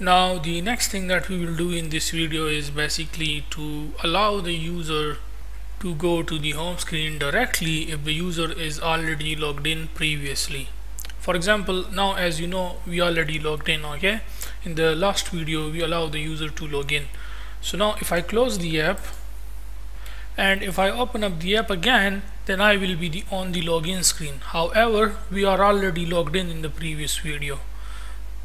now the next thing that we will do in this video is basically to allow the user to go to the home screen directly if the user is already logged in previously. For example now as you know we already logged in okay? In the last video we allow the user to log in. So now if I close the app and if I open up the app again then I will be the, on the login screen. However we are already logged in in the previous video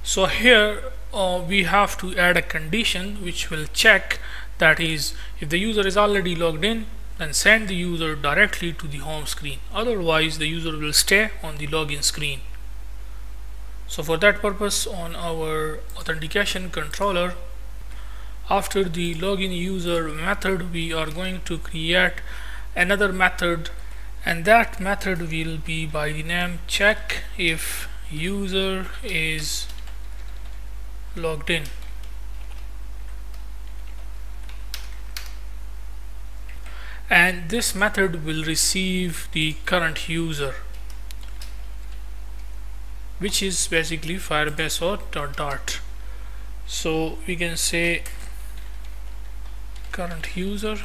so here uh, we have to add a condition which will check that is if the user is already logged in then send the user directly to the home screen. Otherwise the user will stay on the login screen. So for that purpose on our authentication controller after the login user method we are going to create another method. And that method will be by the name check if user is logged in. And this method will receive the current user which is basically firebase auth dot dot. So we can say current user.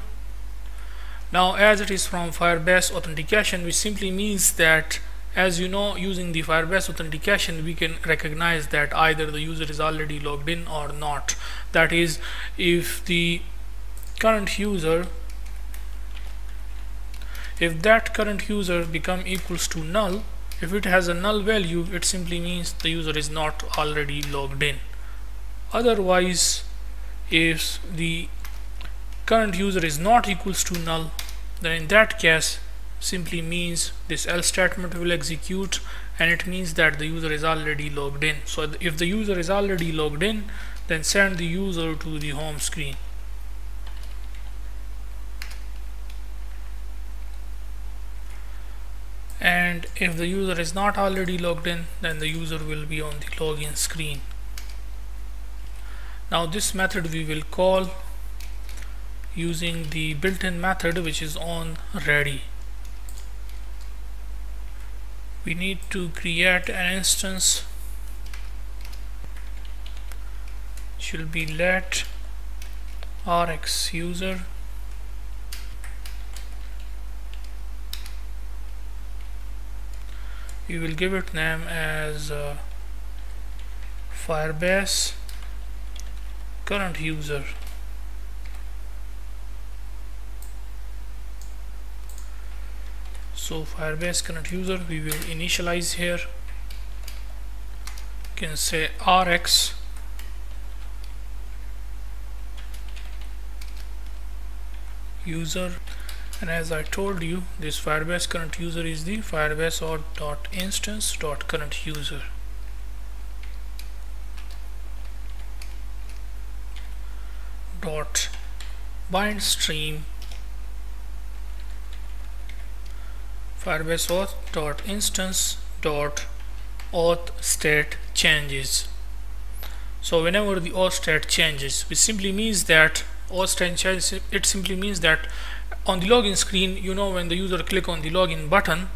Now as it is from Firebase authentication which simply means that as you know using the Firebase authentication we can recognize that either the user is already logged in or not. That is if the current user if that current user become equals to null if it has a null value it simply means the user is not already logged in. Otherwise if the current user is not equals to null then in that case simply means this else statement will execute and it means that the user is already logged in. So if the user is already logged in then send the user to the home screen. And if the user is not already logged in then the user will be on the login screen. Now this method we will call using the built-in method which is on ready we need to create an instance. Should be let rx user. We will give it name as uh, firebase current user so firebase current user we will initialize here. You can say rx user. And as I told you this firebase current user is the firebase auth dot instance dot current user. Dot. Bind stream firebase auth dot instance dot auth state changes. So whenever the auth state changes which simply means that auth state changes it simply means that on the login screen you know when the user click on the login button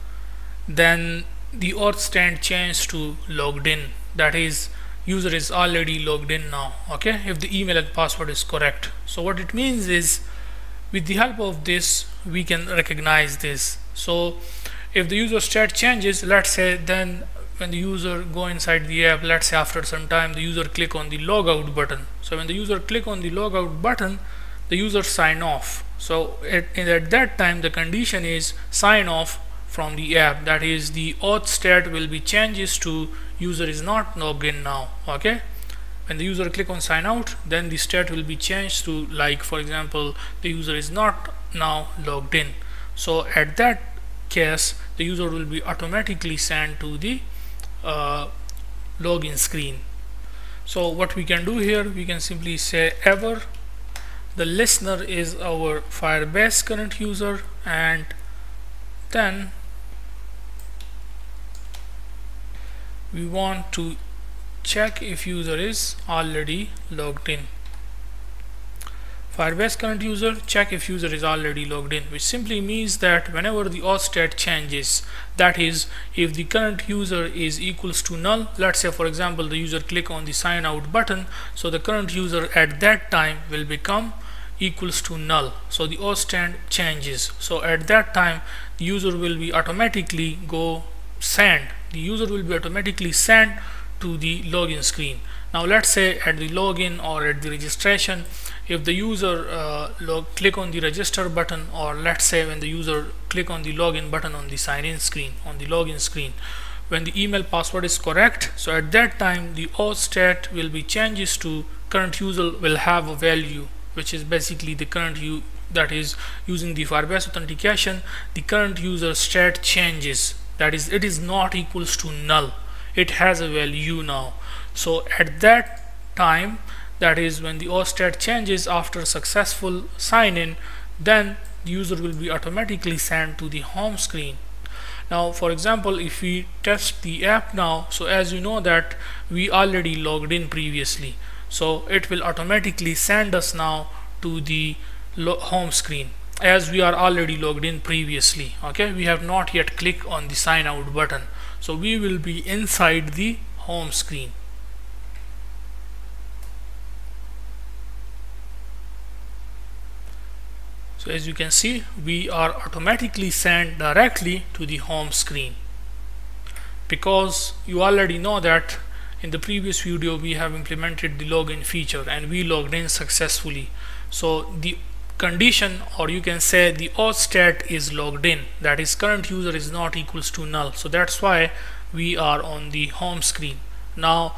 then the auth state changes to logged in. That is user is already logged in now okay if the email and password is correct. So what it means is with the help of this we can recognize this so if the user state changes let's say then when the user go inside the app let's say after some time the user click on the logout button. So when the user click on the logout button the user sign off. So at, at that time the condition is sign off from the app. That is the auth state will be changes to user is not logged in now okay? When the user click on sign out then the state will be changed to like for example the user is not now logged in so at that case the user will be automatically sent to the uh, login screen. So what we can do here we can simply say ever. The listener is our firebase current user and then we want to check if user is already logged in Firebase current user check if user is already logged in which simply means that whenever the auth state changes that is if the current user is equals to null let's say for example the user click on the sign out button so the current user at that time will become equals to null. So the auth state changes. So at that time the user will be automatically go send the user will be automatically sent to the login screen. Now let's say at the login or at the registration if the user uh, log click on the register button or let's say when the user click on the login button on the sign in screen on the login screen. When the email password is correct so at that time the auth state will be changes to current user will have a value which is basically the current you that is using the Firebase authentication the current user state changes. That is it is not equals to null it has a value now. So at that time that is when the state changes after successful sign-in then the user will be automatically sent to the home screen. Now for example if we test the app now so as you know that we already logged in previously so it will automatically send us now to the home screen as we are already logged in previously okay? We have not yet clicked on the sign out button. So we will be inside the home screen. So as you can see we are automatically sent directly to the home screen. Because you already know that in the previous video we have implemented the login feature and we logged in successfully. So the condition or you can say the auth state is logged in. That is current user is not equals to null. So that's why we are on the home screen. Now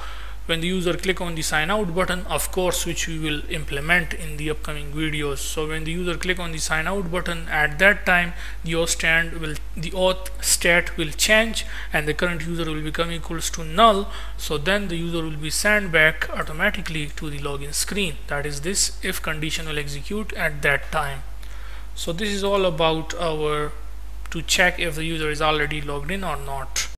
when the user click on the sign out button of course which we will implement in the upcoming videos. So when the user click on the sign out button at that time the auth stand will the auth state will change and the current user will become equals to null. So then the user will be sent back automatically to the login screen. That is this if condition will execute at that time. So this is all about our to check if the user is already logged in or not